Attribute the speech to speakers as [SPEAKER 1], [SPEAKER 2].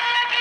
[SPEAKER 1] Yeah.